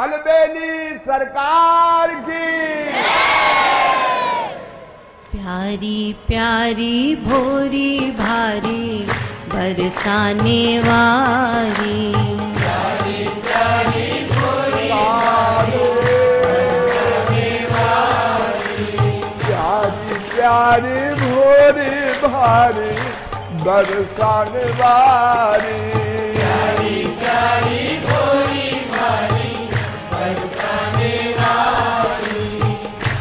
अलबेली सरकार की। प्यारी प्यारी भोरी भारी बरसाने वाली प्यारी प्यारी भोरी भारी बरसाने वाली सुधी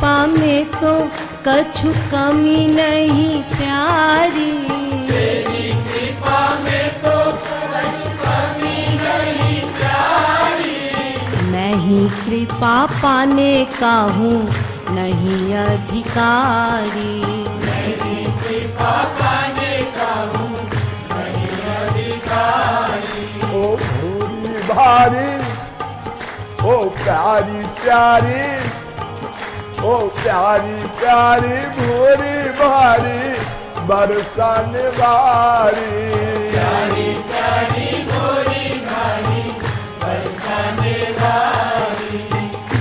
कृपा में तो कछु कमी नहीं प्यारी। मैं ही कृपा पाने का हूँ नहीं अधिकारी। ओ भोरी भारी ओ प्यारी प्यारी। ओ प्यारी प्यारी भोरी भारी बरसाने वाली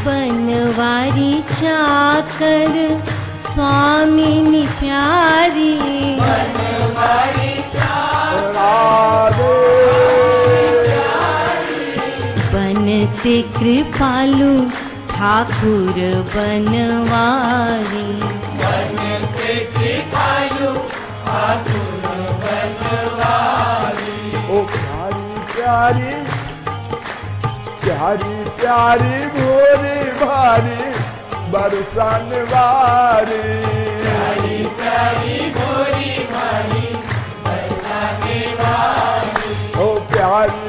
बनवारी चाकर स्वामिनी प्यारी। राधे। बनते कृपालु ठाकुर बनवारी ओ प्यारी प्यारी प्यारी प्यारी भोरी भारी बरसान वारी। ओ प्यारी